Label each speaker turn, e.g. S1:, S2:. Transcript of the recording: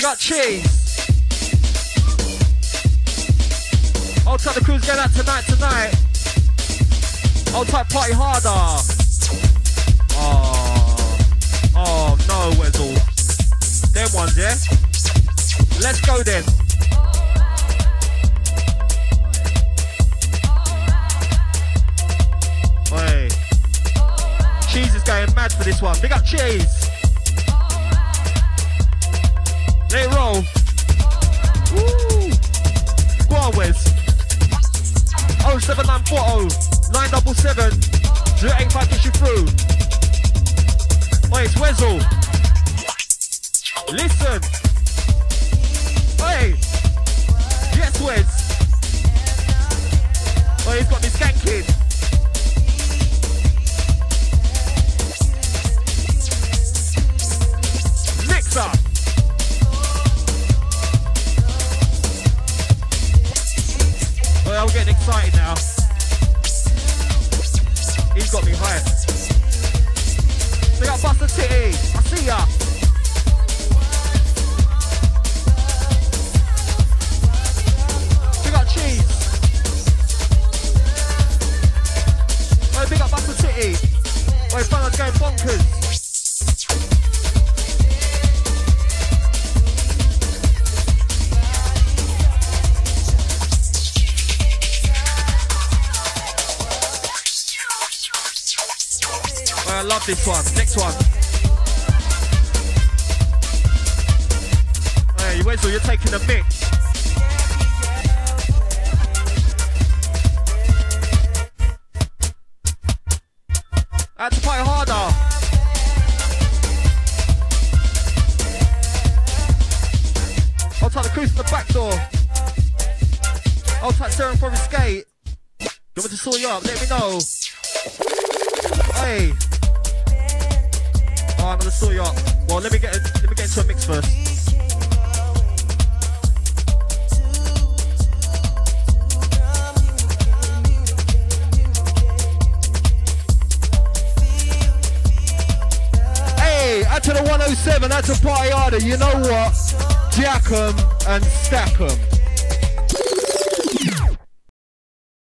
S1: We got cheese. Old type the crew's going out tonight, tonight. Old type party harder. Oh, oh no, Wezzle. Them ones, yeah? Let's go then. Oi. Cheese is going mad for this one. Big up Cheese. It roll. Woo. Go on, Wes. 07940 977 085 gets you through. Oi, it's Wezzle. Listen. Excited now. He's got me hyped. Big up Buster Titty. I see ya. Big up Cheese. Oh, big up Buster Titty. Oh, fella's going bonkers. I love this one. Next one. Hey, Wesley, you're taking a mix. I had to fight harder. I'll take the cruise to the back door. I'll take Sarah from his skate. You want me to saw you up? Let me know. Hey. You. Well, let me get let me get into a mix first. Hey, out to the 107, out to Party Harder. You know what? Jack 'em and stack 'em.